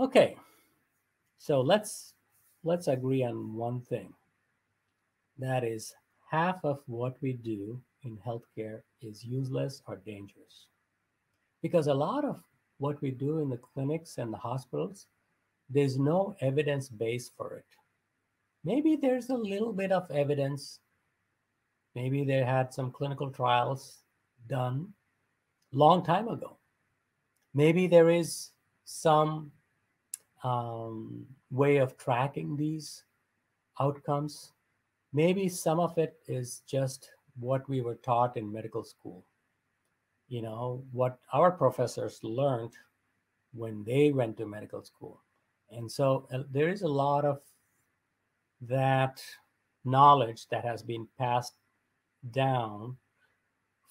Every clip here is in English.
Okay, so let's let's agree on one thing. That is half of what we do in healthcare is useless or dangerous. Because a lot of what we do in the clinics and the hospitals, there's no evidence base for it. Maybe there's a little bit of evidence. Maybe they had some clinical trials done long time ago. Maybe there is some um, way of tracking these outcomes. Maybe some of it is just what we were taught in medical school. You know, what our professors learned when they went to medical school. And so uh, there is a lot of that knowledge that has been passed down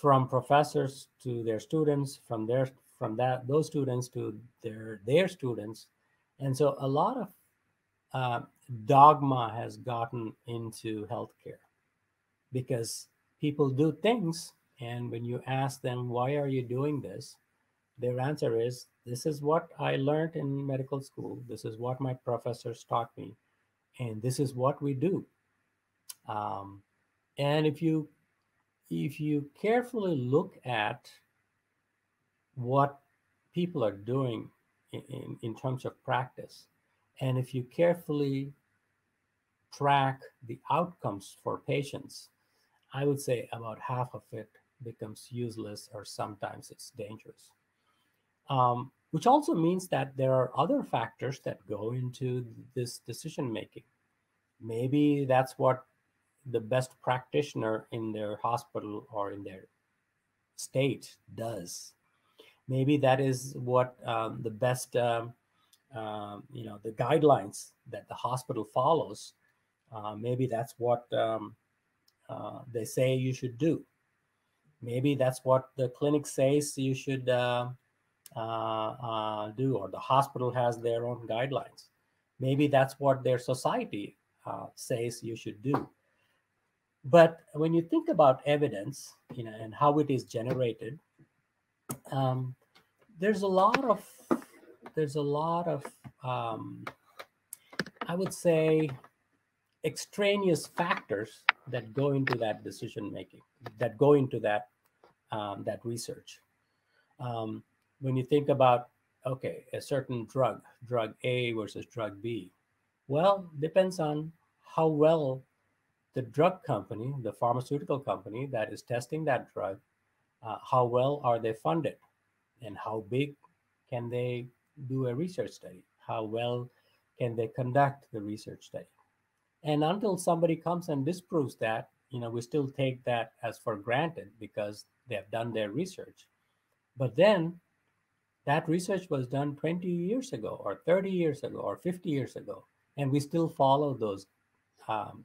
from professors to their students from their from that those students to their their students and so a lot of uh, dogma has gotten into healthcare because people do things and when you ask them why are you doing this? their answer is this is what i learned in medical school. This is what my professors taught me. And this is what we do. Um, and if you if you carefully look at what people are doing in, in, terms of practice, and if you carefully track the outcomes for patients, I would say about half of it becomes useless or sometimes it's dangerous. Um, which also means that there are other factors that go into this decision making. Maybe that's what the best practitioner in their hospital or in their state does. Maybe that is what um, the best, um, uh, you know, the guidelines that the hospital follows. Uh, maybe that's what um, uh, they say you should do. Maybe that's what the clinic says you should uh, uh, uh, do, or the hospital has their own guidelines. Maybe that's what their society says you should do but when you think about evidence, you know, and how it is generated, um, there's a lot of there's a lot of um, I would say extraneous factors that go into that decision making, that go into that um, that research. Um, when you think about okay, a certain drug, drug A versus drug B, well, depends on how well the drug company, the pharmaceutical company that is testing that drug, uh, how well are they funded and how big can they do a research study? How well can they conduct the research study? And until somebody comes and disproves that, you know, we still take that as for granted because they have done their research. But then that research was done 20 years ago or 30 years ago or 50 years ago, and we still follow those um,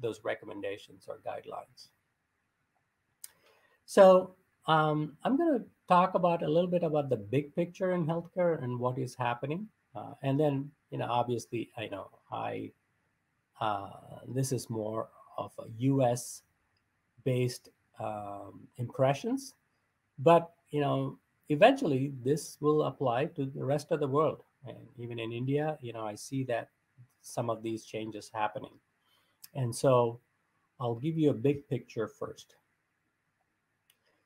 those recommendations or guidelines. So um, I'm going to talk about a little bit about the big picture in healthcare and what is happening, uh, and then you know obviously I know I uh, this is more of a U.S. based um, impressions, but you know eventually this will apply to the rest of the world, and even in India, you know I see that some of these changes happening. And so I'll give you a big picture first.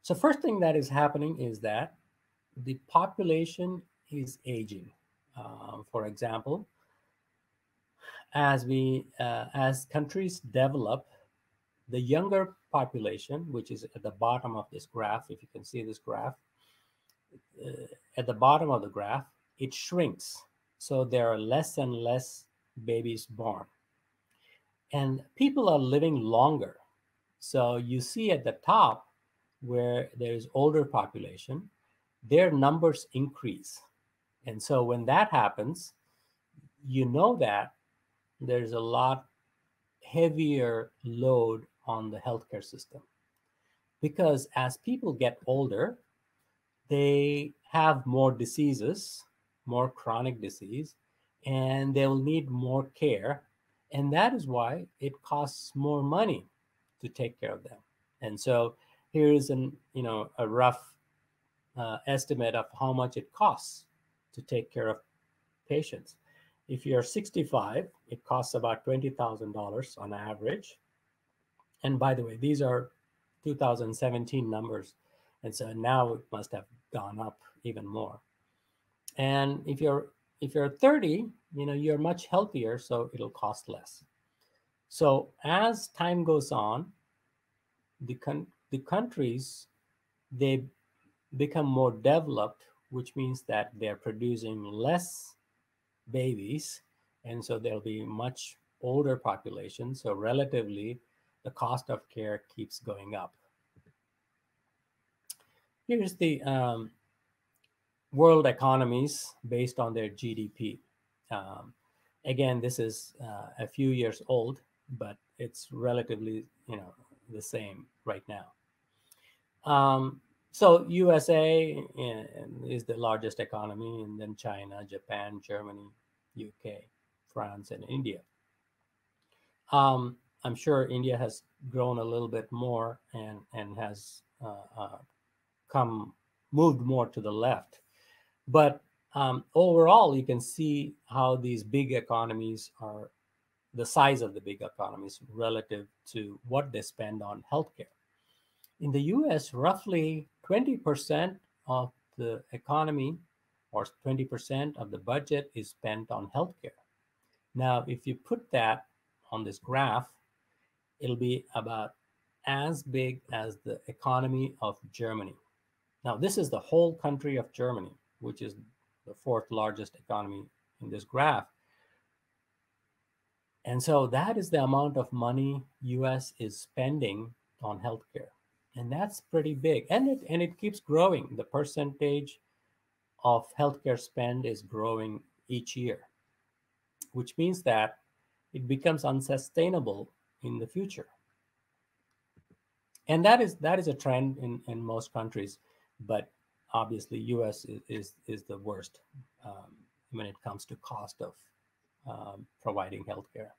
So first thing that is happening is that the population is aging. Uh, for example, as we uh, as countries develop, the younger population, which is at the bottom of this graph, if you can see this graph, uh, at the bottom of the graph, it shrinks. So there are less and less babies born and people are living longer. So you see at the top where there's older population, their numbers increase. And so when that happens, you know that there's a lot heavier load on the healthcare system. Because as people get older, they have more diseases, more chronic disease, and they'll need more care and that is why it costs more money to take care of them and so here's an you know a rough uh, estimate of how much it costs to take care of patients. If you're 65, it costs about $20,000 on average. And by the way, these are 2017 numbers. And so now it must have gone up even more. And if you're if you're 30, you know, you're much healthier, so it'll cost less. So as time goes on, the con- the countries they become more developed, which means that they're producing less babies, and so there'll be much older population. So relatively, the cost of care keeps going up. Here's the um, world economies based on their GDP. Um, again, this is uh, a few years old, but it's relatively, you know, the same right now. Um, so USA eh, is the largest economy, and then China, Japan, Germany, UK, France, and India. Um, I'm sure India has grown a little bit more and and has uh, uh, come moved more to the left, but um, overall, you can see how these big economies are the size of the big economies relative to what they spend on healthcare. In the US, roughly 20% of the economy or 20% of the budget is spent on healthcare. Now, if you put that on this graph, it'll be about as big as the economy of Germany. Now, this is the whole country of Germany, which is the fourth largest economy in this graph. And so that is the amount of money US is spending on healthcare and that's pretty big. And it and it keeps growing. The percentage of healthcare spend is growing each year which means that it becomes unsustainable in the future. And that is that is a trend in in most countries but obviously us is is, is the worst um, when it comes to cost of um, providing healthcare.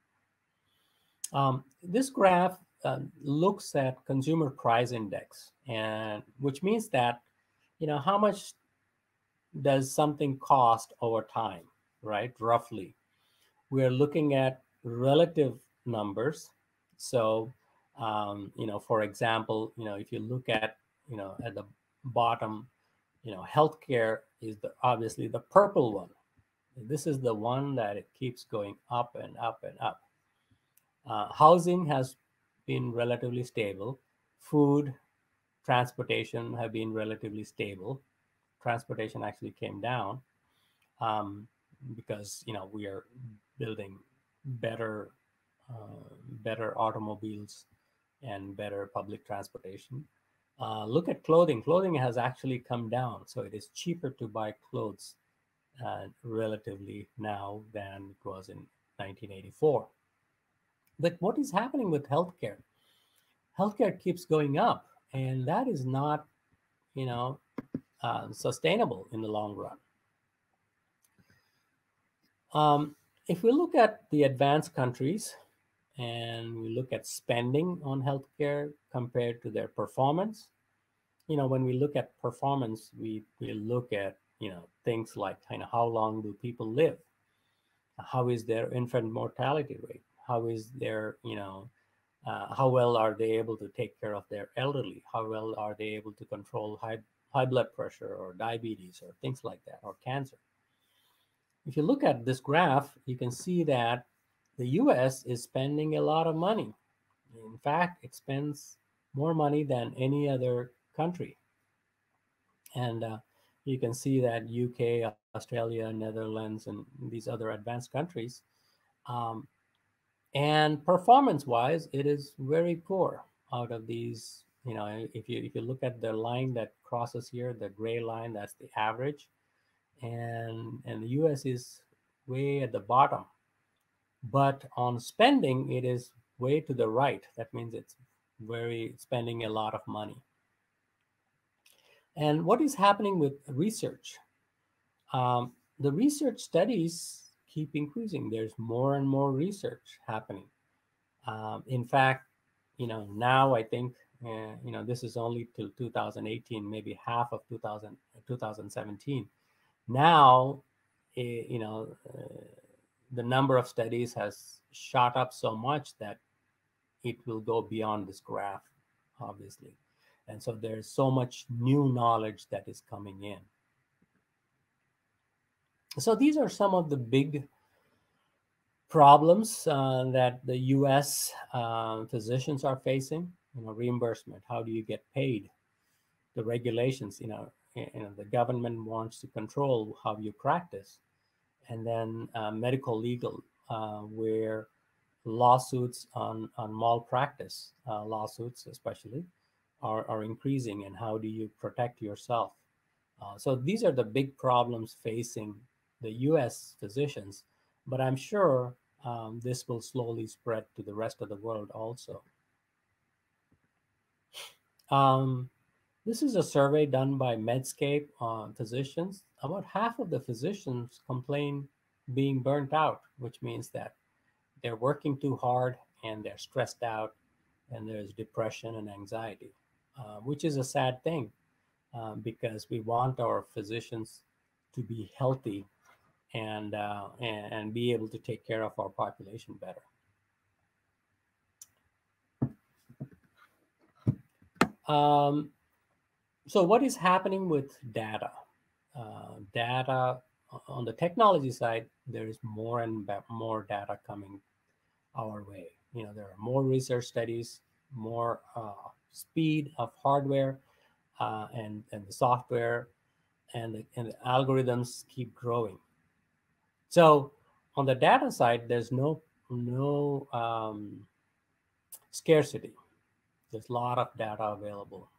Um, this graph uh, looks at consumer price index, and which means that you know how much does something cost over time, right? Roughly, we're looking at relative numbers. So, um, you know, for example, you know, if you look at you know at the bottom, you know, healthcare is the obviously the purple one. This is the one that it keeps going up and up and up. Uh, housing has been relatively stable. Food, transportation have been relatively stable. Transportation actually came down um, because you know we are building better, uh, better automobiles and better public transportation. Uh, look at clothing. Clothing has actually come down, so it is cheaper to buy clothes uh, relatively now than it was in 1984. But what is happening with healthcare? Healthcare keeps going up, and that is not, you know, uh, sustainable in the long run. Um, if we look at the advanced countries and we look at spending on healthcare compared to their performance, you know, when we look at performance, we, we look at, you know, things like kind of how long do people live? How is their infant mortality rate? How is their you know uh, how well are they able to take care of their elderly? How well are they able to control high high blood pressure or diabetes or things like that or cancer? If you look at this graph you can see that the us is spending a lot of money. In fact it spends more money than any other country. And uh, you can see that uk australia netherlands and these other advanced countries um, and performance wise it is very poor out of these you know if you if you look at the line that crosses here the gray line that's the average. And and the us is way at the bottom. But on spending it is way to the right. That means it's very spending a lot of money. And what is happening with research? Um, the research studies keep increasing. There's more and more research happening. Um, in fact, you know, now I think, uh, you know, this is only till 2018, maybe half of 2000, 2017. Now it, you know, uh, the number of studies has shot up so much that it will go beyond this graph, obviously. And so there's so much new knowledge that is coming in. So these are some of the big problems uh, that the U.S. Uh, physicians are facing. You know, reimbursement. How do you get paid? The regulations. You know, you know, the government wants to control how you practice, and then uh, medical legal, uh, where lawsuits on on malpractice uh, lawsuits, especially, are are increasing, and how do you protect yourself? Uh, so these are the big problems facing the U.S. physicians but I'm sure um, this will slowly spread to the rest of the world also. Um, this is a survey done by Medscape on physicians. About half of the physicians complain being burnt out, which means that they're working too hard and they're stressed out and there's depression and anxiety, uh, which is a sad thing um, because we want our physicians to be healthy and, uh, and, and be able to take care of our population better. Um, so what is happening with data? Uh, data on the technology side, there is more and more data coming our way. You know, there are more research studies, more uh, speed of hardware uh, and, and the software and the, and the algorithms keep growing. So on the data side, there's no no um, scarcity. There's a lot of data available.